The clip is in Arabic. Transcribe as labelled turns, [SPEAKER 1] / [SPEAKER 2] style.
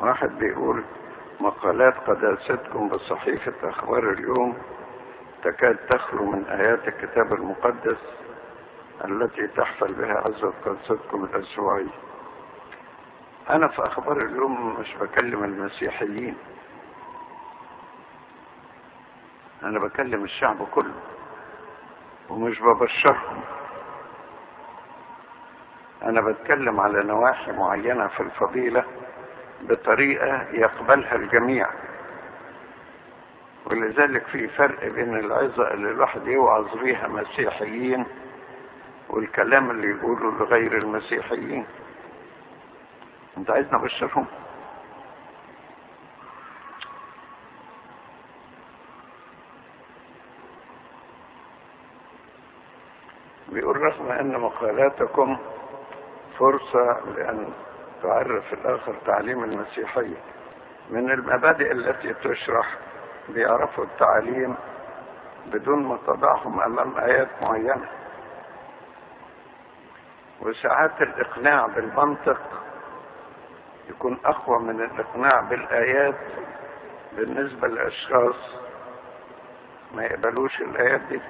[SPEAKER 1] واحد بيقول مقالات قداستكم بصحيفة أخبار اليوم تكاد تخلو من آيات الكتاب المقدس التي تحفل بها عزة قدستكم الأسبوعية أنا في أخبار اليوم مش بكلم المسيحيين. أنا بكلم الشعب كله ومش ببشرهم. أنا بتكلم على نواحي معينة في الفضيلة بطريقة يقبلها الجميع. ولذلك في فرق بين العظة اللي الواحد يوعظ بيها مسيحيين والكلام اللي يقوله لغير المسيحيين. انت عايز نبشرهم؟ بيقول رغم أن مقالاتكم فرصة لأن تعرف الآخر تعليم المسيحية من المبادئ التي تشرح بيعرفوا التعليم بدون ما تضعهم أمام آيات معينة. وساعات الإقناع بالمنطق يكون أقوى من الإقناع بالآيات بالنسبة لاشخاص ما يقبلوش الآيات دي.